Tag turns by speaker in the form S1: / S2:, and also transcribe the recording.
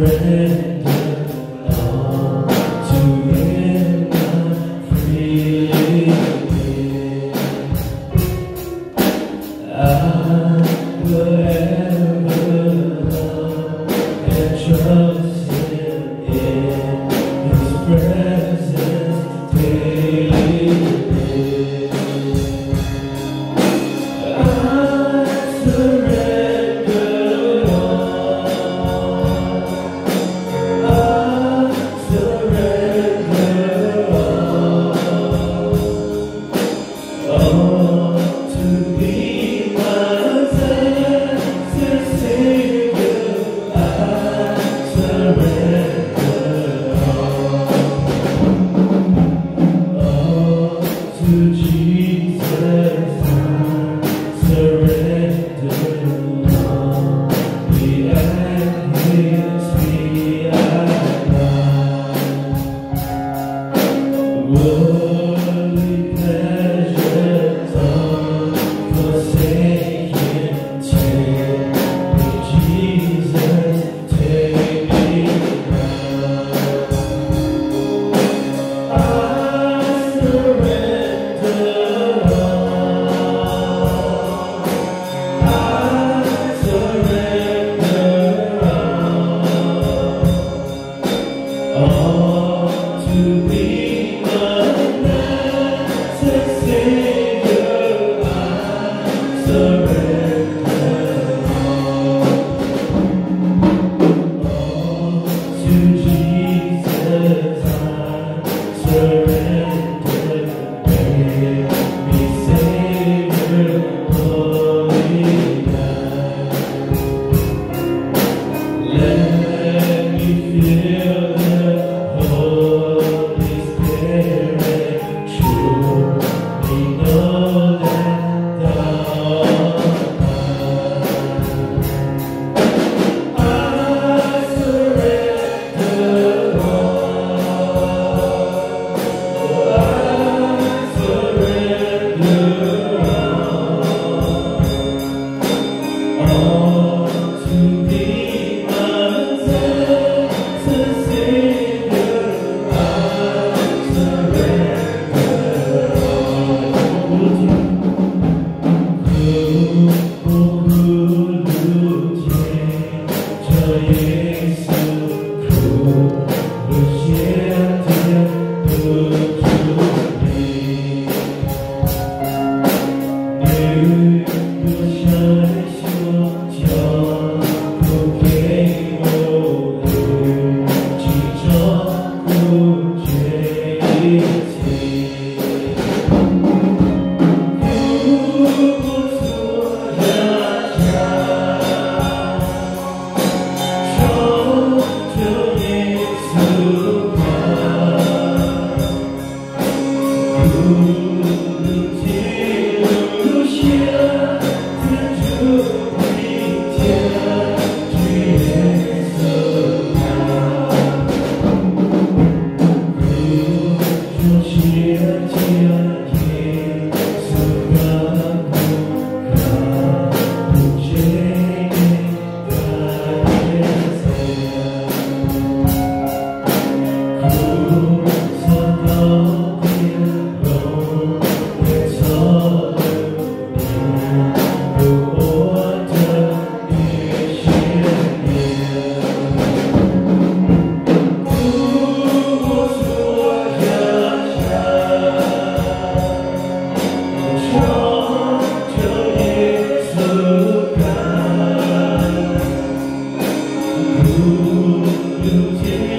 S1: the you.